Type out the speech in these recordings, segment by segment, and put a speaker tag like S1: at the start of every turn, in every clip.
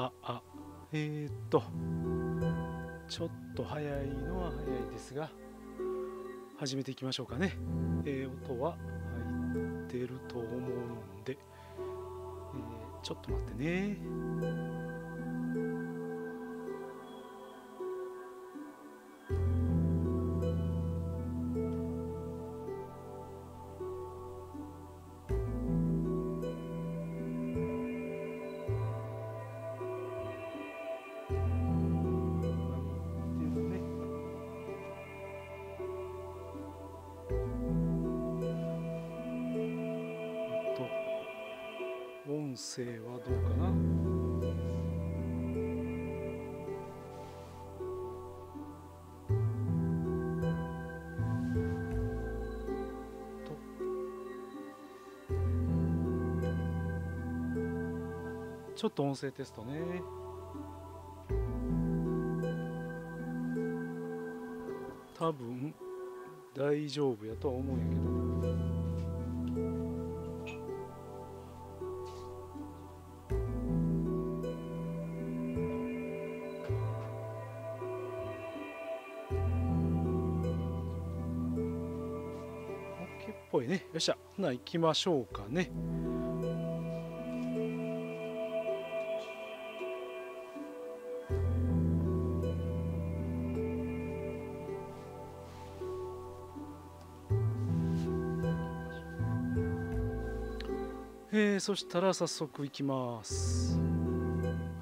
S1: ああえー、っとちょっと早いのは早いですが始めていきましょうかね、えー、音は入ってると思うんで、えー、ちょっと待ってね。ょっと音声テストね。多分大丈夫やとは思うんやけど。ぽいね。よっしゃ。ほな行きましょうかね。そしたら早速行きます。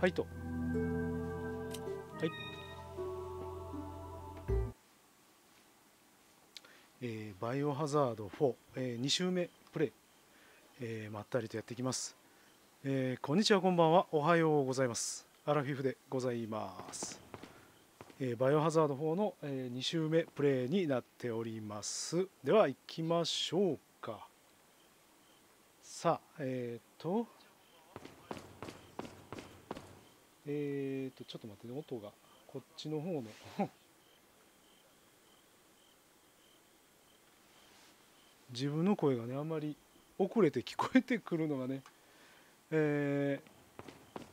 S1: はいと。はい。えー、バイオハザード4、えー、2週目プレイ、えー、まったりとやっていきます、えー、こんにちはこんばんは。おはようございます。アラフィフでございます、えー、バイオハザード4の、えー、2週目プレイになっております。では行きましょう。さあえっ、とえっ、とちょっと待ってね音がこっちの方の自分の声がねあんまり遅れて聞こえてくるのがね、え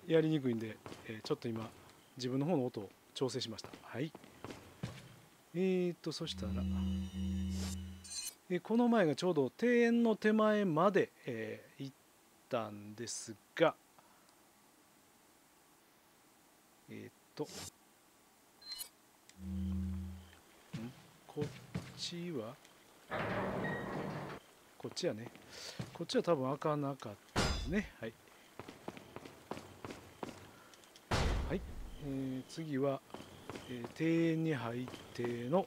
S1: ー、やりにくいんで、えー、ちょっと今自分の方の音を調整しました。はい。えーとそしたら、え、この前がちょうど庭園の手前まで、えー、行ったんですがえー、っとこっちは？こっちやね。こっちは多分開かなかったですね。はい。はい、えー、次は、えー、庭園に入っての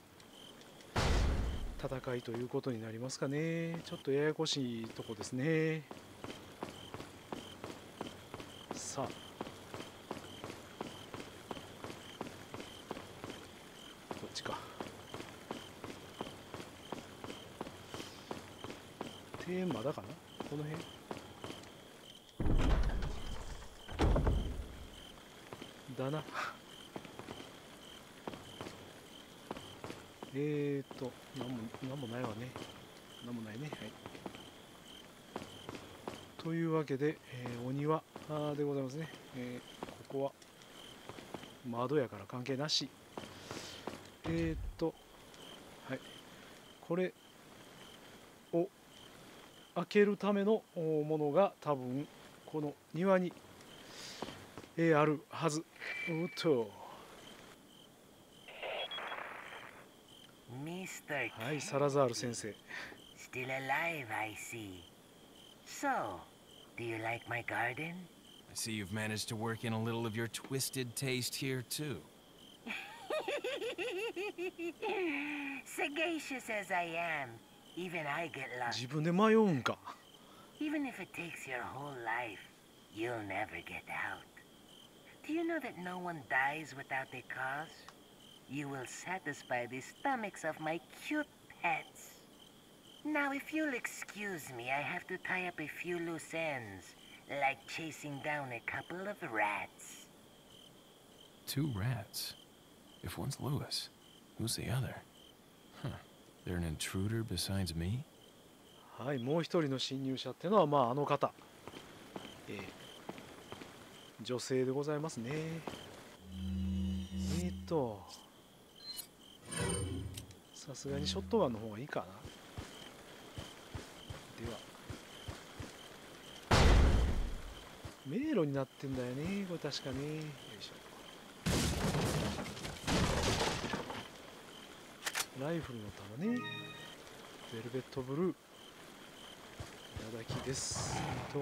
S1: 戦いということになりますかね。ちょっとややこしいとこですね。さあ。こっちか。庭園まだかな？この辺？だな。えーとなんもなんもないわね。なんもないね。はい。というわけで、えー、お庭あでございますね、えー、ここは窓やから関係なし。えー、とはい。これを開けるためのものが多分この庭に、えー、あるはず。うっと。はい、サラザール先生。Still alive, I see. So, do you like my garden?
S2: I see you've managed to work in a little of your twisted taste here, too.
S3: Sagacious as I am, Even I get lost.
S1: 自分で迷うんか。
S3: Even if it takes your whole life, you'll never get out. Do you know that no one dies without a cause? You will satisfy the stomachs of my cute pets. Now, if you'll excuse me, I have to tie up a few loose ends, like chasing down a couple of rats.
S2: Two rats? If one's Lewis, who's the other? Huh. There an intruder besides me?
S1: はい、もう一人の侵入者っていうのはまああの方、えー、 女性でございますねえー、っと さすがにショットガンの方がいいかな。では。迷路になってんだよね。これ確かねよいしょ。ライフルの弾ね。ベルベットブルー。いただきです。と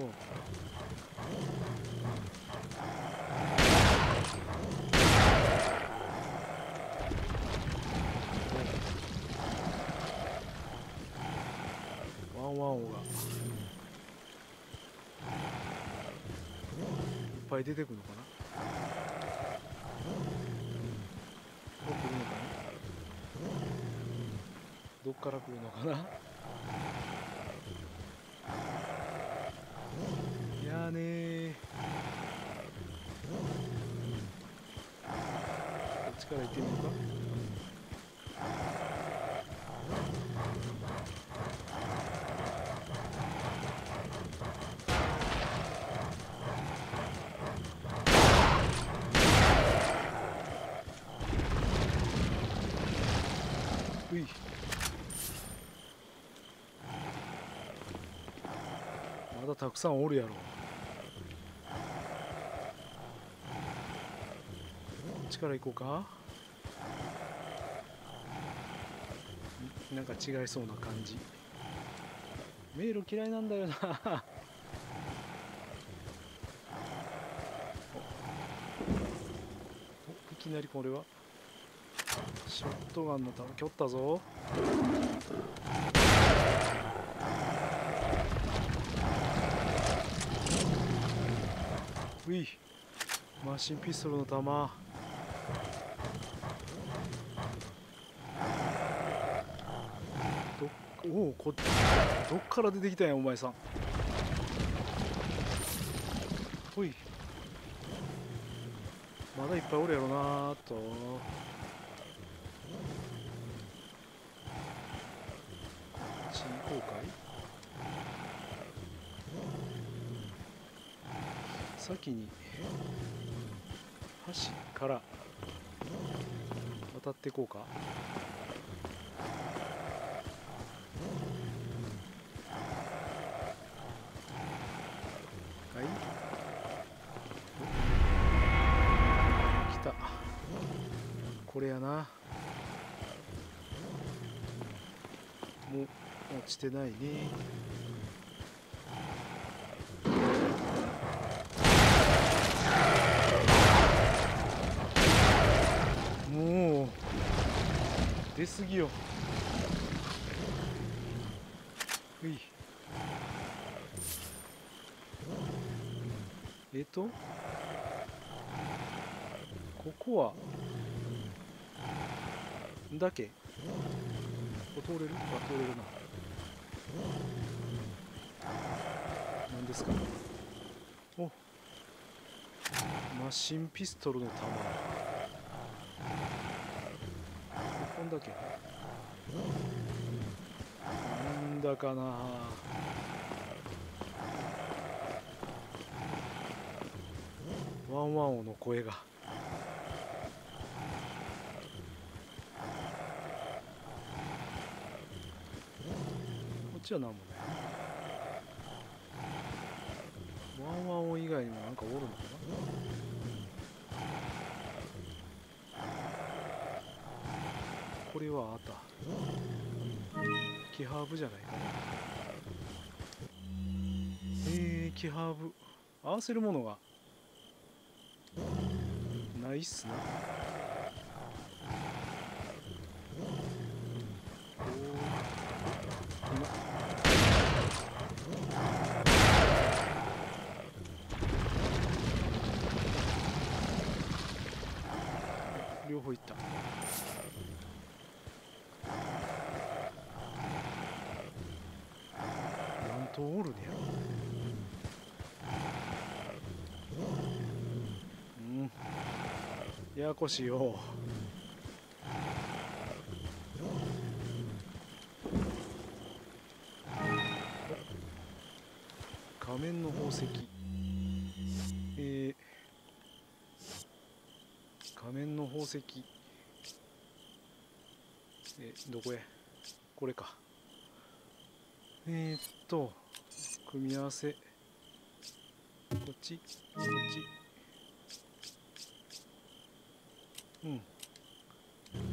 S1: ワンワンオがいっぱい出てくるのかな？これ来るのかな？どっから来るのかな？いやーねー。こっちから行ってみようかういたくさんおるやろ。こっちから行こうか。なんか違いそうな感じ。迷路嫌いなんだよな。おいきなりこれは。ショットガンの弾きょったぞ。ういマシンピストルの弾どおおこっどっから出てきたんやお前さんほいまだいっぱいおるやろなーとこっち行こうかい先に橋から渡っていこうか。はい。来た。これやな。もう落ちてないねもう出過ぎよ。ふい。えっと？ここは？だけ？ここ通れる？あ通れるな。何ですか？お。マシンピストルの弾。んだけ。なんだかな。ワンワンオの声が。こっちは何もない。ワンワンオ以外にもなんかおるのかな。れはあった。キハーブじゃないかなえー、キハーブ。合わせるものが。ないっすな。おー今。両方いった何頭おるねやうんややこしいよ。仮面の宝石。えー、宝石。えどこへこれか。えー、っと組み合わせ。こっちこっち。うん。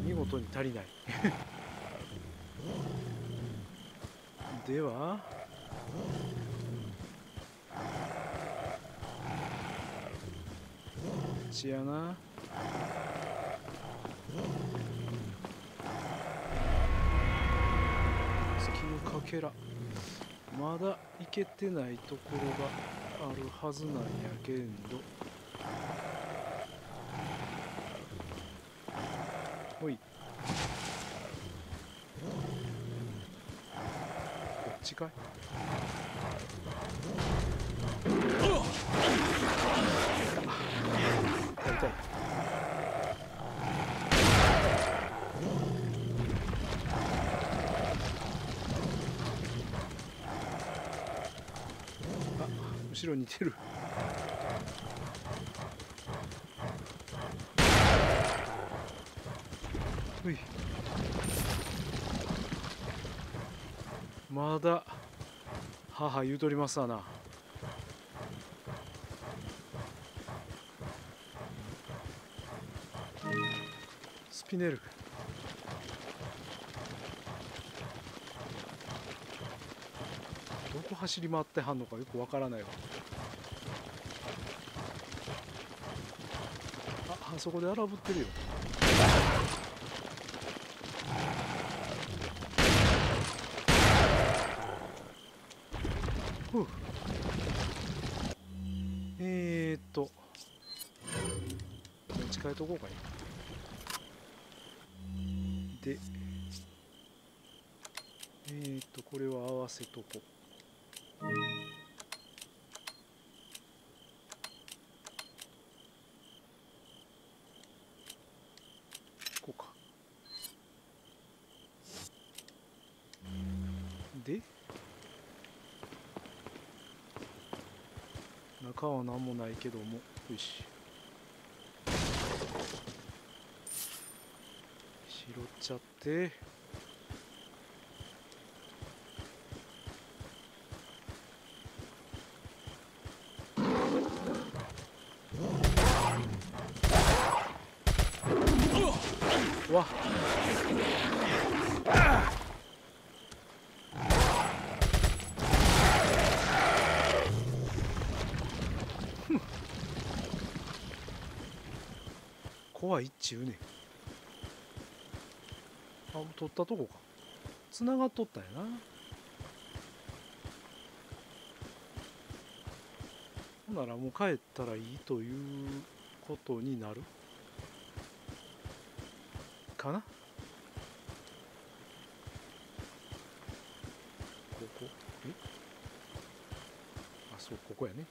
S1: 見事に足りない。ではちやな月のかけら。まだ行けてないところがあるはずなんやけんどほいこっちかい後ろにいてる。まだ母言うとりますわな。スピネル。どこ走り回ってはんのかよくわからないわ。ああそこで荒ぶってるよふうえー、っと持ち替えとこうかい？でえー、っとこれは合わせとここうか。で中は何もないけどもよし拾っちゃって。うわ怖いっちゅうねん。あ取ったとこか。つながっとったんやな。ほんならもう帰ったらいいということになる。かな。ここ。え？あそうここやね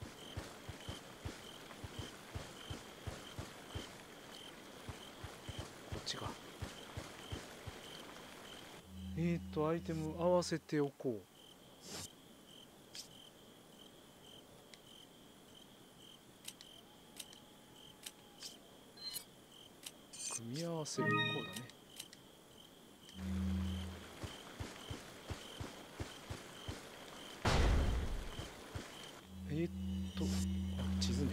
S1: こっちかえっ、ー、とアイテム合わせておこう。組み合わせるこうだね。えー、っと地図ね。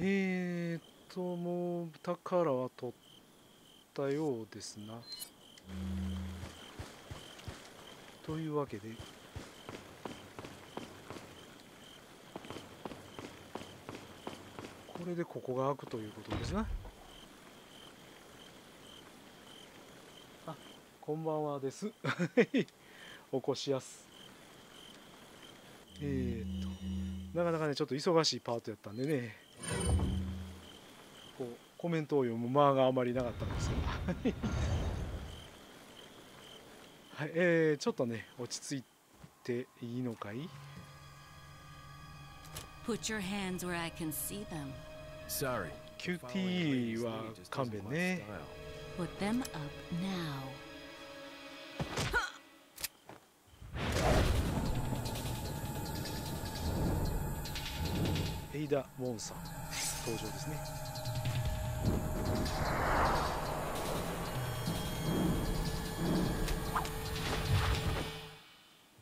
S1: えー、っともう宝は取ったようですな。というわけでこれでここが開くということですな。あこんばんはです。起こしやす。えー、っとなかなかねちょっと忙しいパートやったんでね。こうコメントを読む間があまりなかったんですが。はいえー、ちょっとね落ち着いていいのかい
S4: Put your hands where I can see them.
S2: Sorry.
S1: QT は勘弁ね
S4: Put them up now.
S1: エイダ・モンさん登場ですね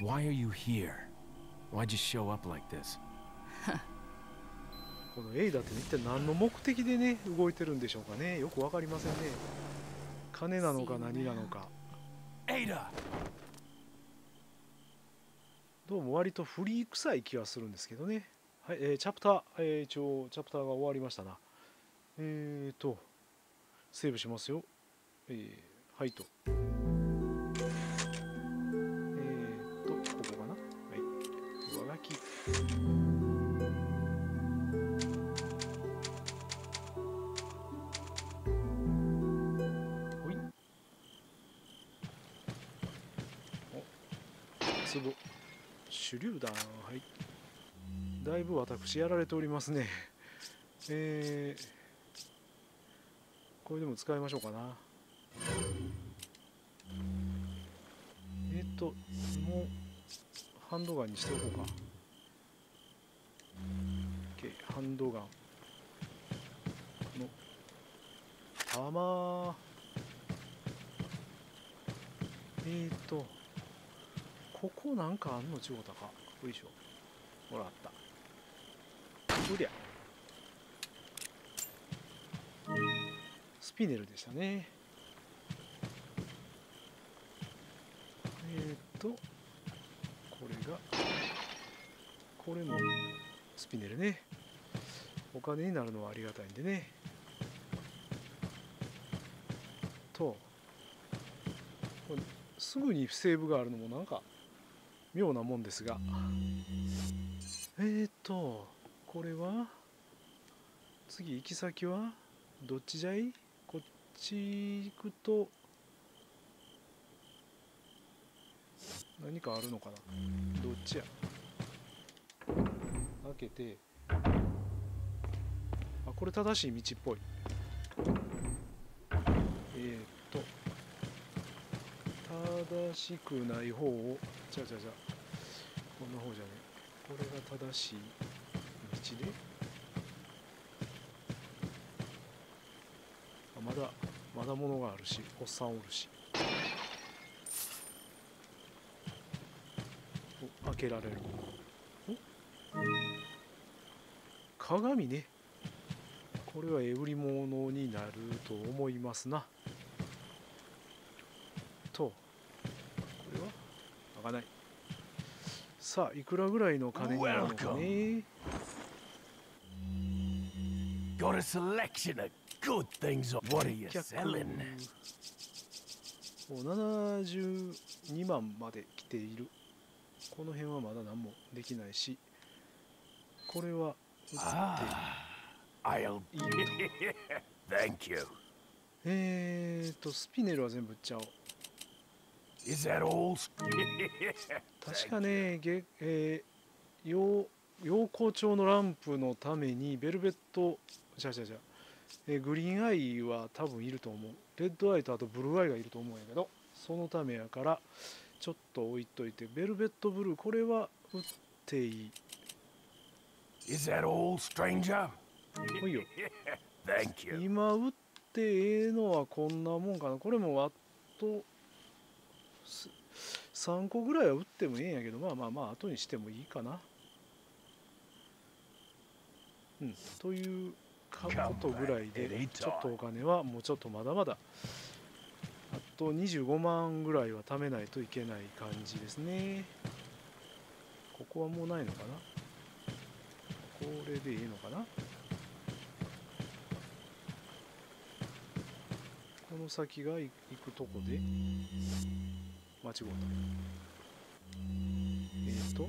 S2: Why are you here? Why'd you show up like this?
S1: このエイダって一体何の目的でね動いてるんでしょうかね？よくわかりませんね。金なのか何なのか。
S2: Ada!
S1: どうも割とフリー臭い気はするんですけどね。はい、えーチャプター、えー一応チャプターが終わりましたな。えーとセーブしますよ。えーはいとぶ私やられておりますね。えー、これでも使いましょうかな。えっ、ともうハンドガンにしておこうか。OK ハンドガンの弾。えっ、とここなんかあんの？ちゅうことか。よいしょ。ほらあった。スピネルでしたね。えっ、とこれがこれもスピネルね。お金になるのはありがたいんでね。とこれすぐにセーブがあるのもなんか妙なもんですが。えーとこれは？次行き先は？どっちじゃい？こっち行くと？何かあるのかな？どっちや？開けて。あこれ正しい道っぽい。えーと。正しくない方を。じゃじゃじゃこんな方じゃねこれが正しい。道で？あまだまだ物があるしおっさんおるし。お開けられる。お？鏡ね。これはえ売り物になると思いますな。とこれは？開かない。さあいくらぐらいの金になるのかね。
S5: Got a selection of good things. What are you selling?
S1: 七十二万まで来ている。この辺はまだ何もできないし、これは売っていい。Ah,
S5: Thank you.
S1: えーとスピネルは全部売っちゃおう。確かね、げえー、よ。陽光調のランプのためにベルベットじゃあじゃあじゃあ、えーグリーンアイは多分いると思う。レッドアイとあとブルーアイがいると思うんやけどそのためやからちょっと置いといてベルベットブルーこれは売っていい。
S5: Is that all, stranger?
S1: ほいよ。
S5: Thank you.
S1: 今売ってええのはこんなもんかな。これもあとす3個ぐらいは売ってもええんやけどまあまあまあ後にしてもいいかなうん。というかことぐらいでちょっとお金はもうちょっとまだまだあと25万ぐらいは貯めないといけない感じですね。ここはもうないのかな？これでいいのかな？この先が行くとこで間違うたえっ、ー、と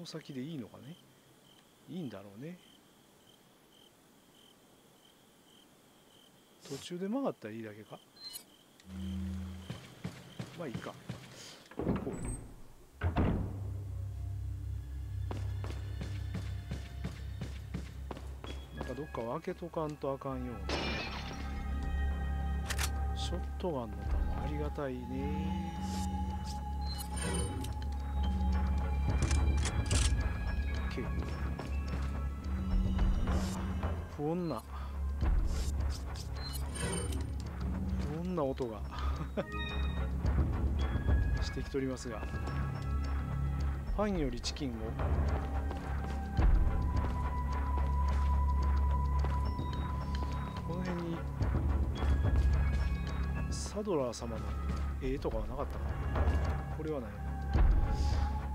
S1: の先でいいのかね？いいんだろうね。途中で曲がったらいいだけか？まあいいか。こう。なんかどっかを開けとかんとあかんような。ショットガンの弾ありがたいね。OK 不穏な。不穏な音が。してきておりますが。パンよりチキンを。この辺に。サドラー様の絵とかはなかったかな。これはない。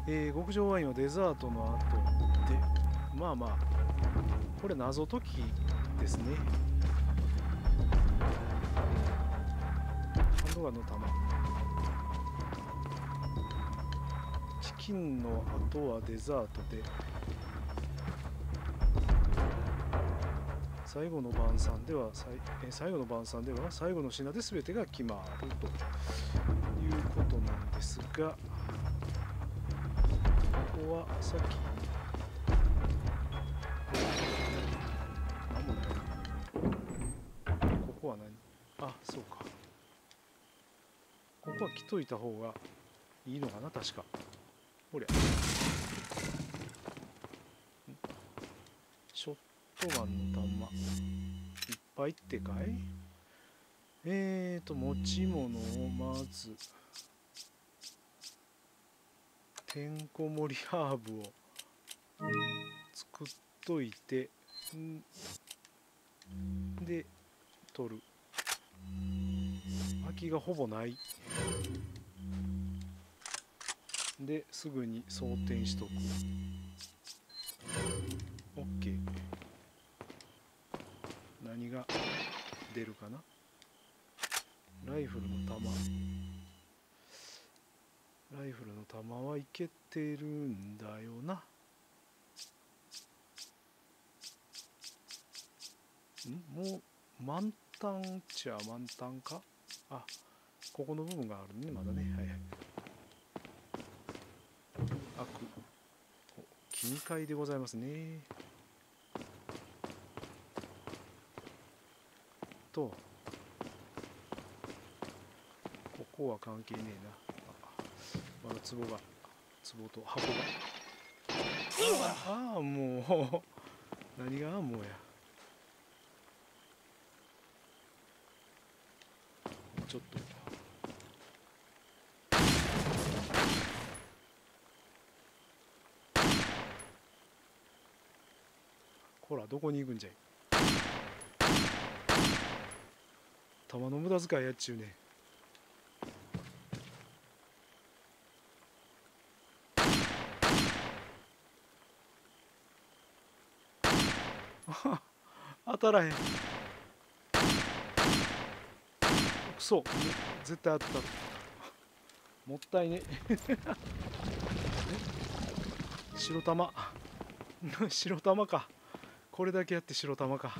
S1: えー極上ワインはデザートの後。まあまあこれ謎解きですね。ハンドガンの弾。チキンの後はデザートで。最後の晩餐ではさいえ最後の晩餐では最後の品で全てが決まると。いうことなんですがここはさっき何もないここは何あそうか。ここは来といた方がいいのかな確か。ほりゃ。ショットガンの弾いっぱいってかい？えーと持ち物をまずてんこ盛りハーブを作っといてで取る。空きがほぼない。ですぐに装填しとく。OK 何が出るかな？ライフルの弾。ライフルの弾はいけてるんだよな。もう満タンっちゃ満タンか？あここの部分があるねまだね。はいはい。悪。お金塊でございますね。と。ここは関係ねえな。まだ壺が壺と箱が。ああもう。何がもうや。ちょっと。こらどこに行くんじゃい？弾の無駄遣いやっちゅうね 当たらへん。くそ絶対当たった。もったいね。白玉。白玉か。これだけやって白玉か。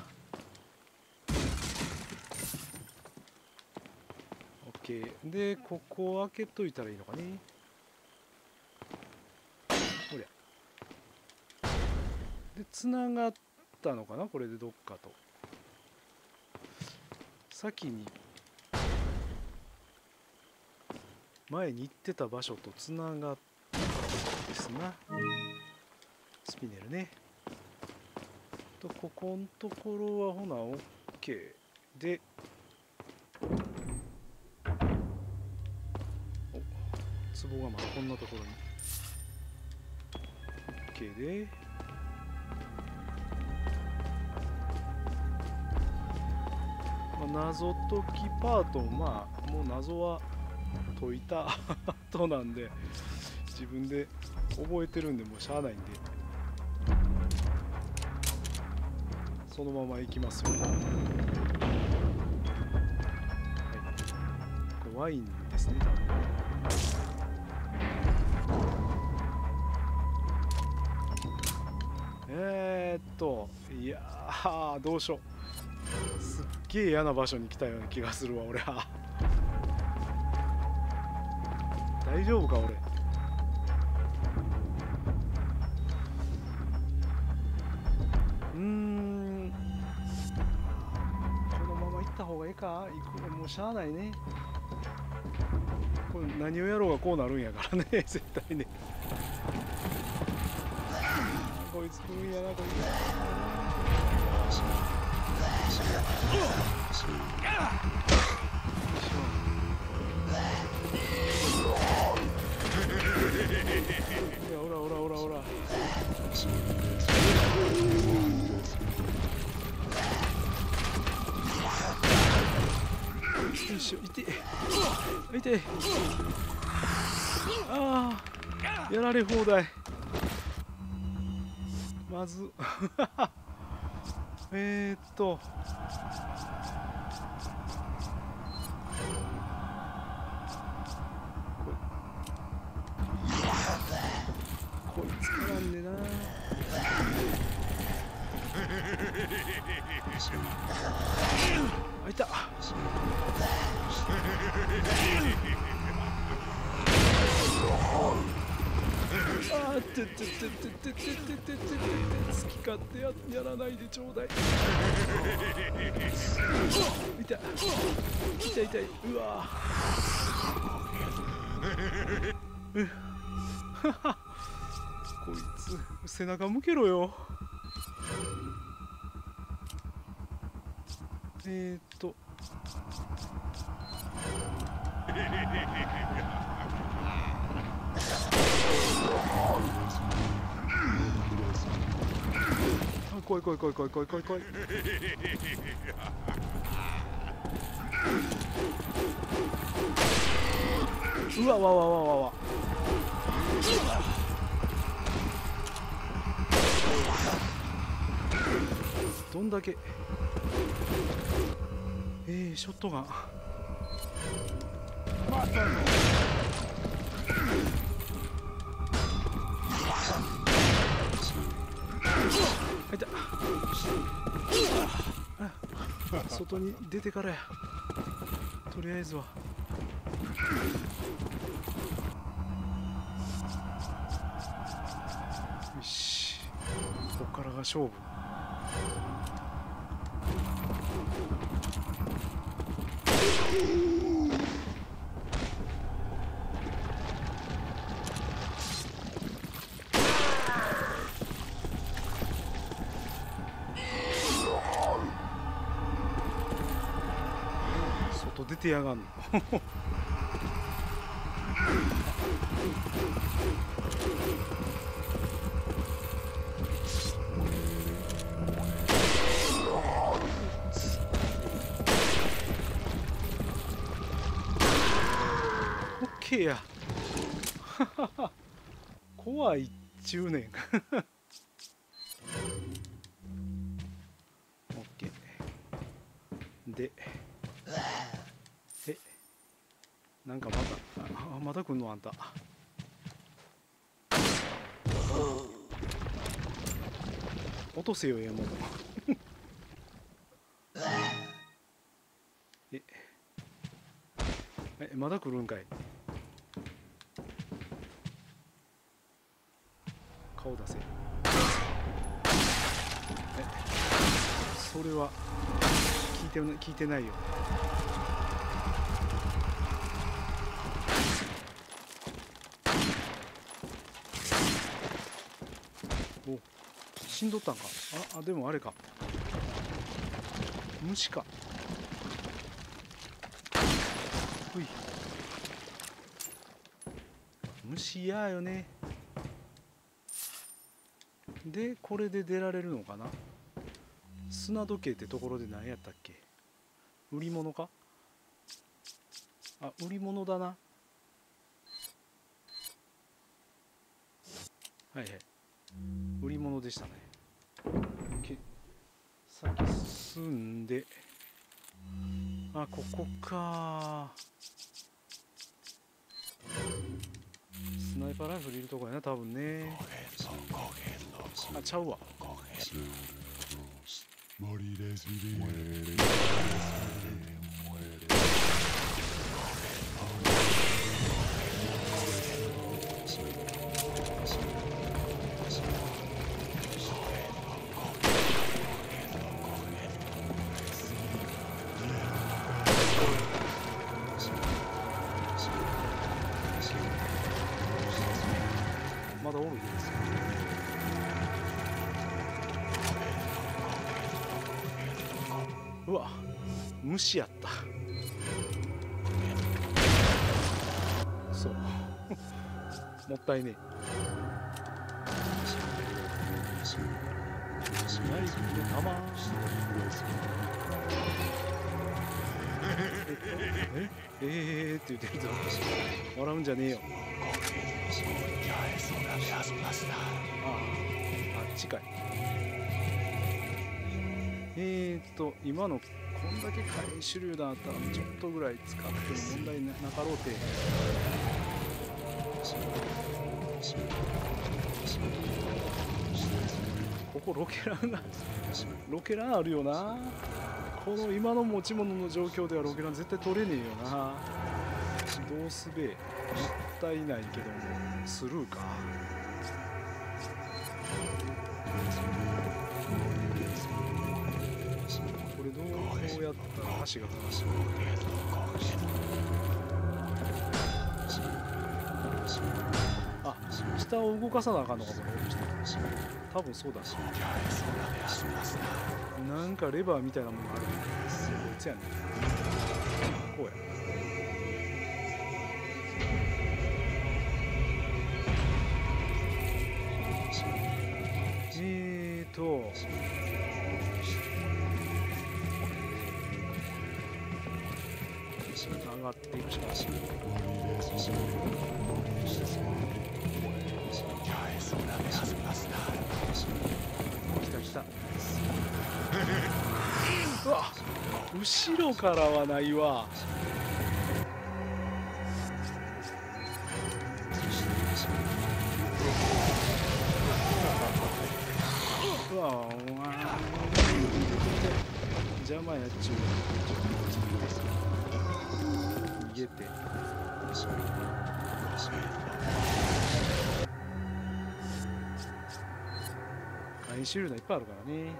S1: OK でここを開けといたらいいのかね。ほりゃ。でつながったのかな？これでどっかと。先に前に行ってた場所とつながったですな。スピネルね。とここのところはほな OK でお壺がまだこんなところに。OK で。まあ謎解きパートもまあもう謎は解いた 後なんで自分で覚えてるんでもうしゃあないんでそのままいきますよ、はい、これワインですね多分。えー、っといやーどうしよう。すっげえ嫌な場所に来たような気がするわ俺は。大丈夫か俺。うん。このまま行った方がいいか。行くもうしゃあないね。これ何をやろうがこうなるんやからね。絶対ね。こいつ来るんやなこいつ。よいしょいて。いて。ああやられ放題。まず。えーっと。好き勝手ややらないでちょうだい。痛い痛い痛い。うわ。こいつ背中向けろよ。えー、っと あ来い来い来い来い来い来い来い。うわわわわわわ。どんだけ。えー、ショットガン。外に出てからや。とりあえずは。よし。こっからが勝負。外出てやがんの。ケや。怖いっちゅうねん。オッケー。で。なんかまたあまた来んのあんた。落とせよ ええものええまだ来るんかい。顔出せ。えそれは聞いて聞いてないよお死んどったんか？ああでもあれか。虫か。ほい。虫嫌よね。でこれで出られるのかな？砂時計ってところで何やったっけ？売り物か？あ売り物だな。はいはい。売り物でしたね。進んであここかスナイパーライフルいるとこやな多分ねあちゃうわ
S6: Morirás, vivir.
S1: Morirás. 虫やった。そう。もったいねえ。ナイフの弾ええ？えー、って言ってるぞ笑うんじゃねえよ。あああっちかいえーっと今のこんだけ火炎手榴弾あったらちょっとぐらい使っても問題なかろうてここロケランがロケランあるよな。この今の持ち物の状況ではロケラン絶対取れねえよな。どうすべえ。もったいないけども。スルーか。こうやったら足が正しいあ下を動かさなあかんのかこれ多分そうだし。なんかレバーみたいなものがあるこいつやね 後ろからはないわ。逃げて。回収量いっぱいあるからね。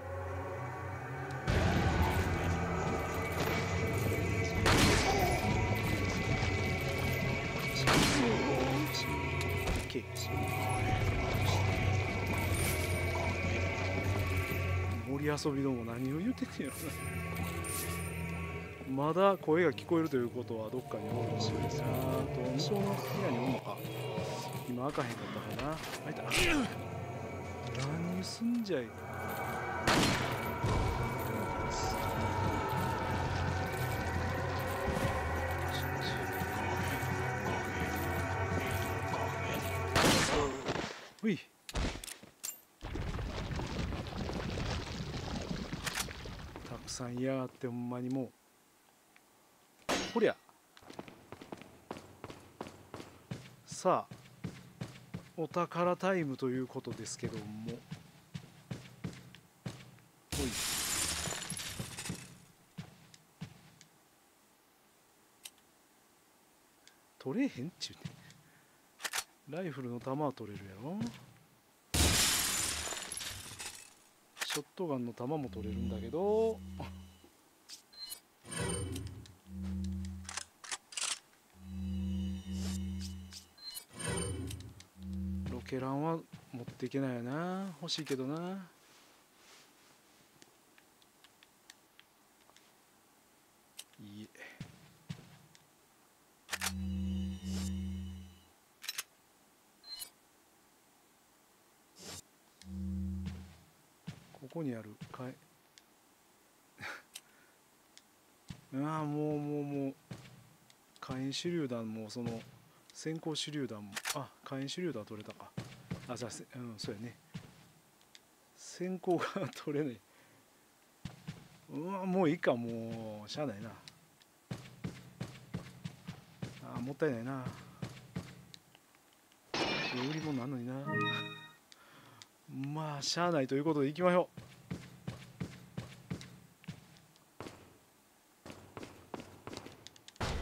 S1: 森遊びども何を言うてんねやろな。まだ声が聞こえるということはどっかにおるんですよあと向こうの部屋におるのか今開かへんかったかな開いた何すんじゃいほいたくさんいやがってほんまにもうほりゃさあお宝タイムということですけども。ほい。取れへんっちゅうねライフルの弾は取れるやろ。ショットガンの弾も取れるんだけど。ケランは持っていけないよな。欲しいけどな。いいえ。ここにあるかい。ああもうもうもう。火炎手榴弾もその先行手榴弾もあ火炎手榴弾取れたか。あじゃあせうんそうやね。先行が取れない。うわもういいかもうしゃあないな。あもったいないな。売り物なのにな。まあしゃあないということでいきましょ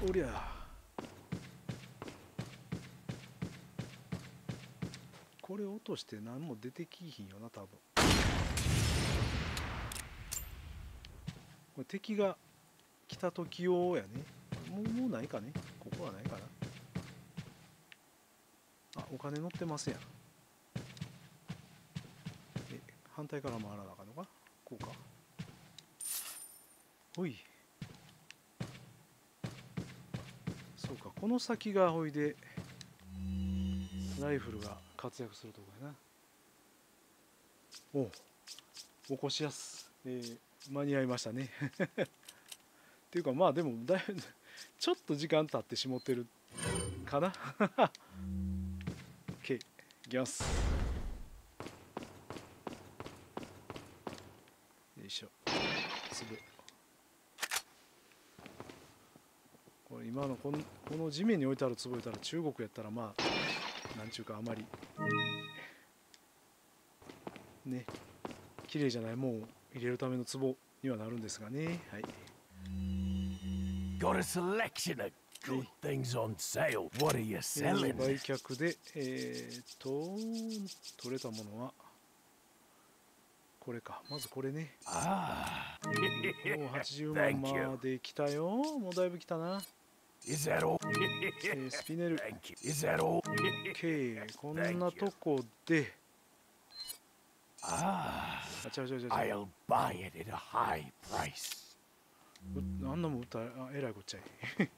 S1: う。おりゃ。これ落として何も出てきひんよな多分。これ敵が来た時用やね。もうもうないかね。ここはないかな。あお金乗ってますやん。え反対から回らなかのか？こうか。ほい。そうか。この先がほいでライフルが活躍するとこやな。お起こしやす、えー間に合いましたね。っていうかまあでもだいぶちょっと時間経ってしもってるかな。OK いきます。よいしょ。粒これ今のこのこの地面に置いてある壺言ったら中国やったらまあなんちゅうかあまりね綺麗じゃないもんを入れるための壺にはなるんですがねはい
S5: Got a selection of good things on sale. What are you
S1: えー
S5: selling?
S1: 売却でえーっと取れたものはこれかまずこれね
S5: Ah.
S1: もう80
S5: Thank
S1: 万.まで来たよもうだいぶ来たな?えースピネル? OK こんなとこで。
S5: Ah.
S1: あ違う違う違う
S5: I'll buy it at a high price.
S1: うあんなもん売ったらあえらいこっちゃい。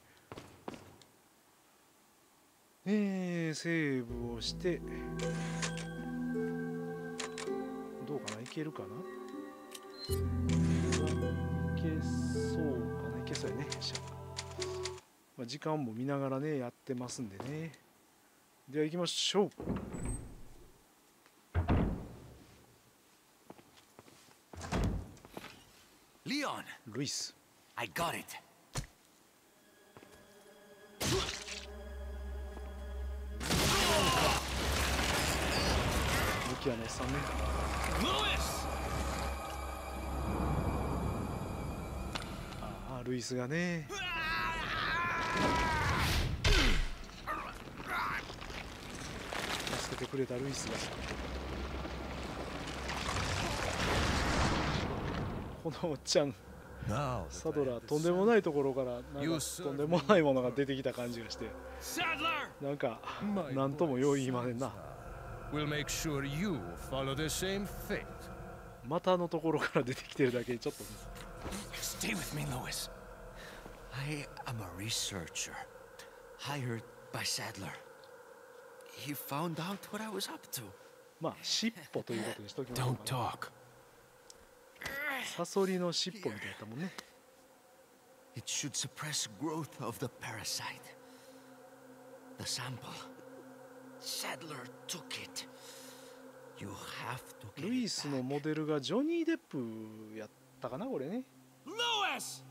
S1: えー、セーブをして。どうかな？いけるかな？いけそうかな？いけそうやね。しゃ、まあ、時間も見ながらねやってますんでね。では行きましょう。
S5: Leon,
S1: ルイス
S5: I got it.
S1: 武器屋のおっさんね。
S5: Lewis!
S1: ああルイスがね助けてくれたルイスがこのおっちゃんサドラーとんでもないところからなんかとんでもないものが出てきた感じがして!なんかなんともよう言いませんな
S6: fate.
S1: 股のところから出てきてるだけでちょっと
S5: Stay with me, Lewis.
S7: I am a researcher, hired by Sadler. He found out what I was up to.
S1: まあ尻尾ということにしときましょう
S2: Don't
S1: か、ね、
S2: talk.
S1: サソリの尻尾みたいだったもんね
S7: It should suppress growth of the parasite. The sample. Sadler took it. You have to get
S1: ルイ
S7: it
S1: スの
S7: back.
S1: モデルがジョニー・デップやったかなこれね!
S5: Lewis!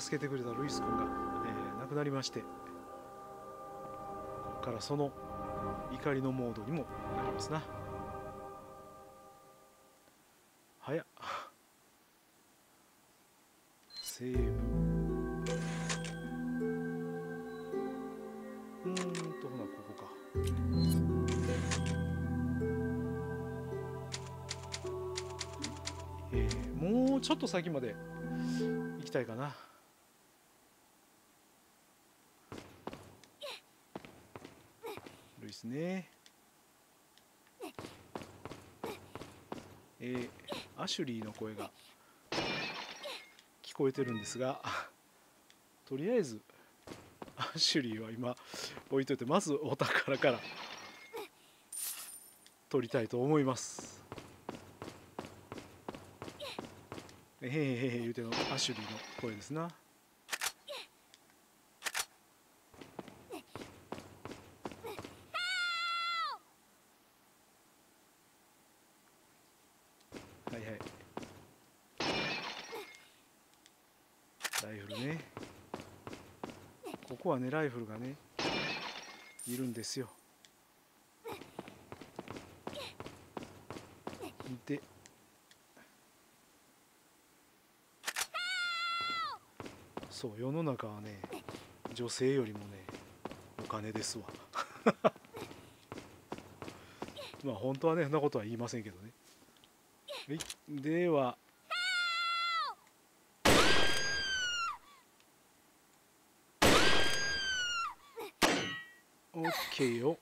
S1: 助けてくれたルイス君が、えー亡くなりましてここからその怒りのモードにもなりますな。早っ。セーブ。うんとほなここか。えーもうちょっと先まで行きたいかな。ルイスね。えーアシュリーの声が聞こえてるんですがとりあえずアシュリーは今置いといてまずお宝から取りたいと思います。えへへへへ言うてのアシュリーの声ですな。はいはい。ライフルね。ここはねライフルがねいるんですよ。でそう世の中はね女性よりもねお金ですわ。まあ本当はねそんなことは言いませんけどね。ではオッケーよ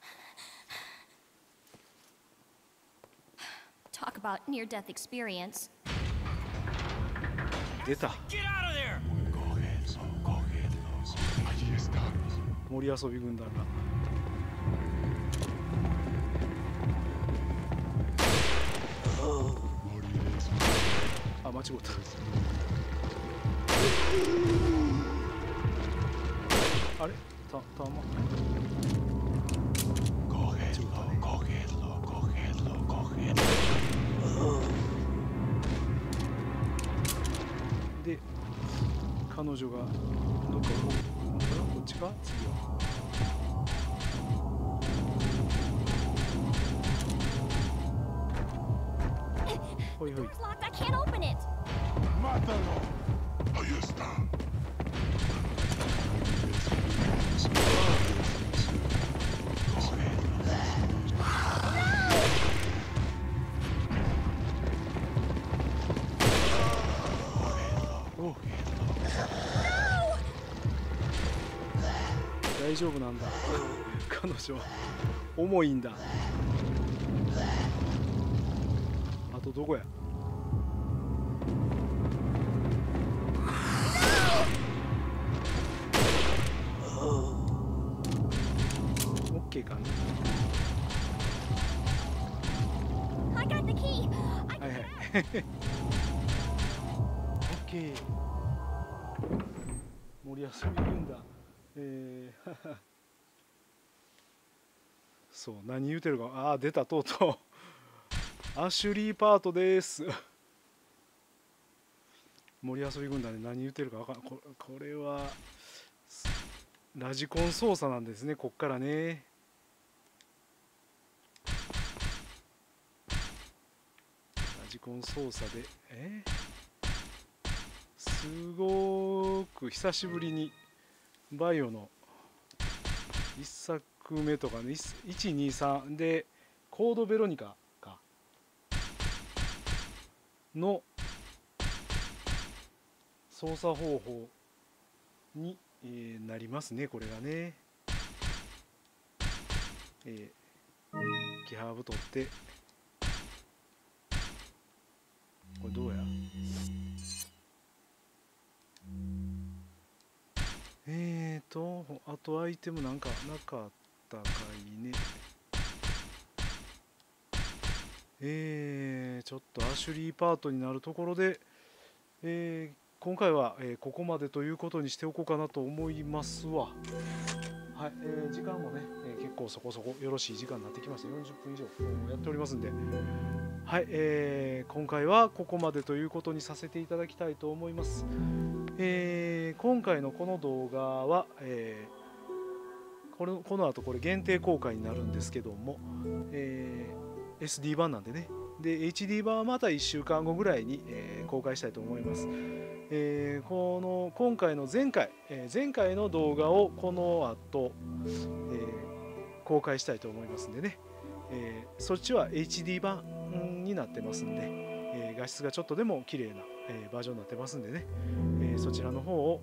S8: Talk about near death experience.
S1: 出た
S5: Get out of there!
S1: 森遊び軍団があ間違った。あれ？たたまで彼女がどっかここっちか？次は。ほいほい。大丈夫なんだ。彼女重いんだ。あとどこや？オッケー。森遊び軍団。えー、そう、何言うてるか。ああ、出た、とうとう。アシュリーパートです。森遊び軍団で何言ってるかわかんここれはラジコン操作なんですねこっからねジコン操作でえすごく久しぶりにバイオの1作目とかね123でコードベロニカかの操作方法に、えーなりますねこれがねえー、キハーブ取ってこれどうや？えーとあとアイテムなんかなかったかいね。えー、ちょっとアシュリーパートになるところで、えー今回は、えここまでということにしておこうかなと思いますわ。はい、えー時間もね、えー結構そこそこよろしい時間になってきました。40分以上やっておりますんで。はい、えー今回はここまでということにさせていただきたいと思います、えー今回のこの動画は、えーこれこの後これ限定公開になるんですけども、えー SD 版なんでね。で HD 版はまた1週間後ぐらいに、えー公開したいと思います、えこの今回の前回、え前回の動画をこの後、え公開したいと思いますんでね、えそっちは HD 版になってますんで、え画質がちょっとでも綺麗な、えバージョンになってますんでね、えそちらの方を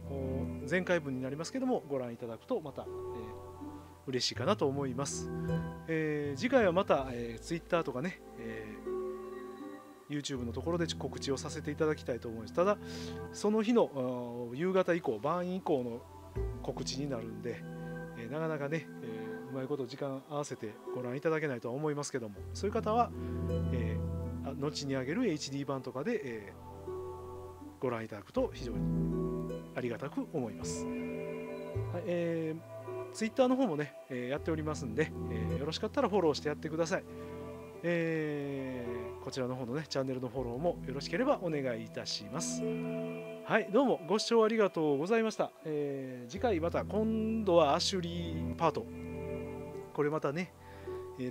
S1: 前回分になりますけどもご覧いただくとまた、えー嬉しいかなと思います、え次回はまた、え Twitter とかね、え YouTube のところで告知をさせていただきたいと思います。ただその日の夕方以降晩以降の告知になるんで、えなかなかね、うまいこと時間合わせてご覧いただけないとは思いますけどもそういう方は、えー後に上げる HD 版とかで、えーご覧いただくと非常にありがたく思います、はいえー、Twitter の方もね、えやっておりますんで、えよろしかったらフォローしてやってください。えーこちらの方のねチャンネルのフォローもよろしければお願いいたします。はいどうもご視聴ありがとうございました、えー次回また今度はアシュリーパート。これまたね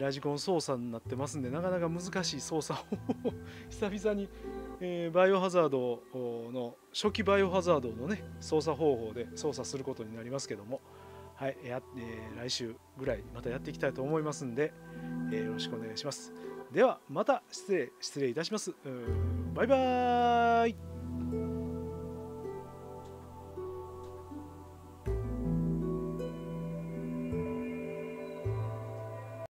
S1: ラジコン操作になってますんでなかなか難しい操作を 久々に、えーバイオハザードの初期バイオハザードのね操作方法で操作することになりますけどもはいや、えー来週ぐらいまたやっていきたいと思いますんで、えーよろしくお願いします。ではまた失礼失礼いたします。バイバーイ。